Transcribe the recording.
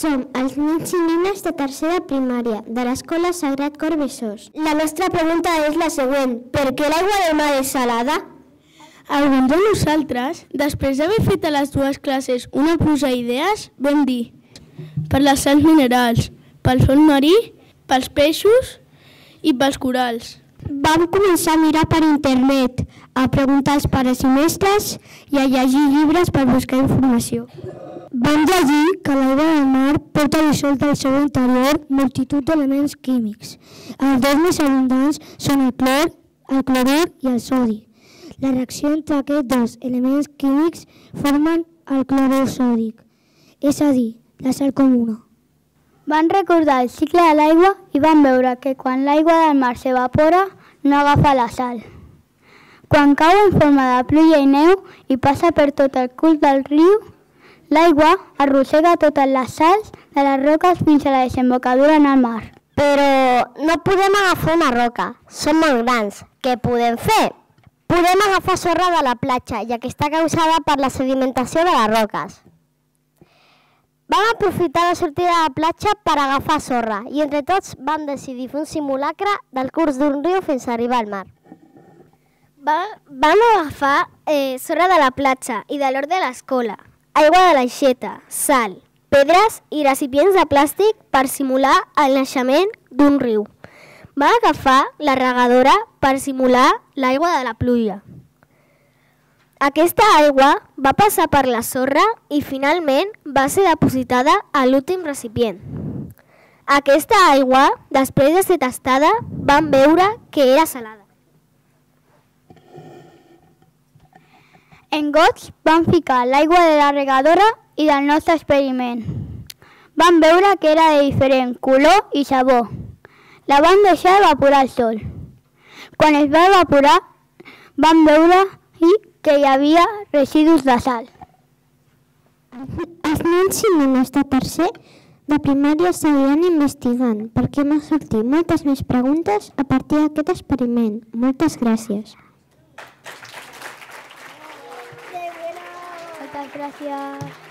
Som els nens i nenes de tercera primària de l'Escola Sagrat Cor Besòs. La nostra pregunta és la següent. Per què l'aigua del mar és salada? Alguns de nosaltres, després d'haver fet a les dues classes una pluja d'idees, vam dir per les sals minerals, pel fons marí, pels peixos i pels corals. Vam començar a mirar per internet, a preguntar als pares i mestres i a llegir llibres per buscar informació. Vam llegir que l'aigua del mar porta dissolt al seu interior multitud d'elements químics. Els dos més abundants són el clor, el clorur i el sodi. La reacció entre aquests dos elements químics formen el clorur sòdic, és a dir, la sal comuna. Van recordar el cicle de l'aigua i van veure que quan l'aigua del mar s'evapora no agafa la sal. Quan cau en forma de pluja i neu i passa per tot el curs del riu, l'aigua arrossega totes les sals de les roques fins a la desembocadura en el mar. Però no podem agafar una roca, som molt grans. Què podem fer? Podem agafar sorra de la platja, ja que està causada per la sedimentació de les roques. Vam aprofitar la sortida de la platja per agafar sorra i entre tots vam decidir fer un simulacre del curs d'un riu fins a arribar al mar. Va, vam agafar eh, sorra de la platja i de l'hort de l'escola, aigua de l'aixeta, sal, pedres i recipients de plàstic per simular el naixement d'un riu. Va agafar la regadora per simular l'aigua de la pluja. Aquesta aigua va passar per la sorra i finalment va ser depositada a l'últim recipient. Aquesta aigua, després de ser tastada, van veure que era salada. En gots van ficar l'aigua de la regadora i del nostre experiment. Van veure que era de diferent color i sabor. La van deixar evaporar al sol. Quan es va evaporar, van veure que hi havia residus de sal. Els nens i nenes de tercer de primària seguiran investigant perquè m'ha sortit moltes més preguntes a partir d'aquest experiment. Moltes gràcies. Moltes gràcies.